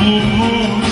Oh.